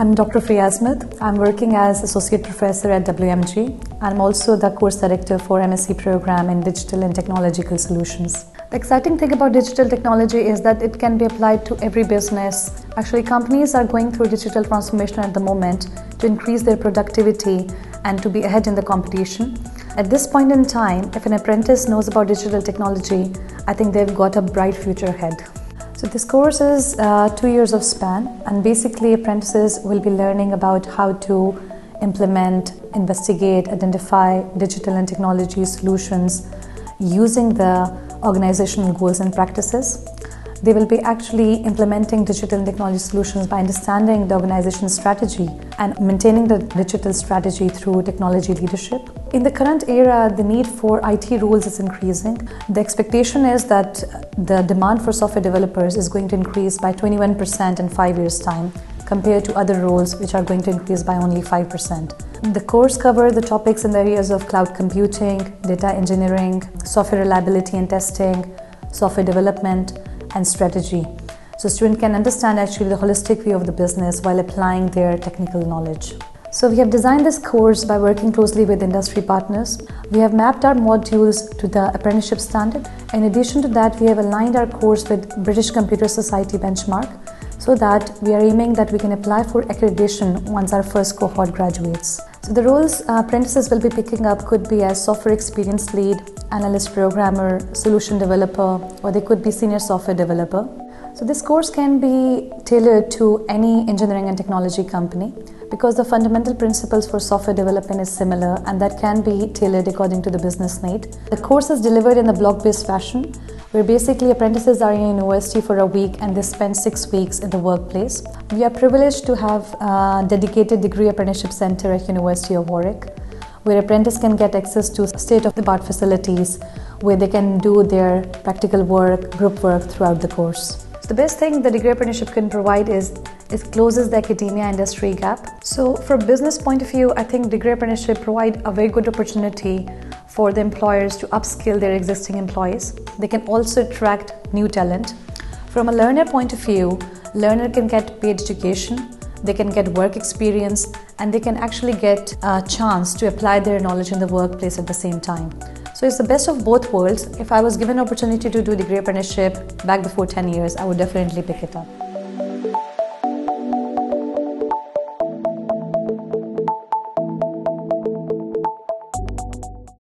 I'm Dr. Freya Smith. I'm working as Associate Professor at WMG. I'm also the Course Director for MSc program in Digital and Technological Solutions. The exciting thing about digital technology is that it can be applied to every business. Actually, companies are going through digital transformation at the moment to increase their productivity and to be ahead in the competition. At this point in time, if an apprentice knows about digital technology, I think they've got a bright future ahead. So this course is uh, two years of span, and basically apprentices will be learning about how to implement, investigate, identify digital and technology solutions using the organizational goals and practices. They will be actually implementing digital technology solutions by understanding the organization's strategy and maintaining the digital strategy through technology leadership. In the current era, the need for IT roles is increasing. The expectation is that the demand for software developers is going to increase by 21% in five years' time compared to other roles which are going to increase by only 5%. The course covers the topics in the areas of cloud computing, data engineering, software reliability and testing, software development, and strategy. So student can understand actually the holistic view of the business while applying their technical knowledge. So we have designed this course by working closely with industry partners. We have mapped our modules to the apprenticeship standard. In addition to that, we have aligned our course with British Computer Society benchmark so that we are aiming that we can apply for accreditation once our first cohort graduates. So the roles uh, apprentices will be picking up could be as software experience lead, analyst programmer, solution developer, or they could be senior software developer. So this course can be tailored to any engineering and technology company because the fundamental principles for software development is similar and that can be tailored according to the business need. The course is delivered in a block-based fashion where basically apprentices are in university for a week and they spend six weeks in the workplace. We are privileged to have a dedicated degree apprenticeship center at University of Warwick where apprentices can get access to state-of-the-art facilities where they can do their practical work, group work throughout the course. So the best thing the degree apprenticeship can provide is it closes the academia industry gap. So from a business point of view, I think degree apprenticeship provide a very good opportunity for the employers to upskill their existing employees. They can also attract new talent. From a learner point of view, learner can get paid education, they can get work experience, and they can actually get a chance to apply their knowledge in the workplace at the same time. So it's the best of both worlds. If I was given opportunity to do degree apprenticeship back before 10 years, I would definitely pick it up.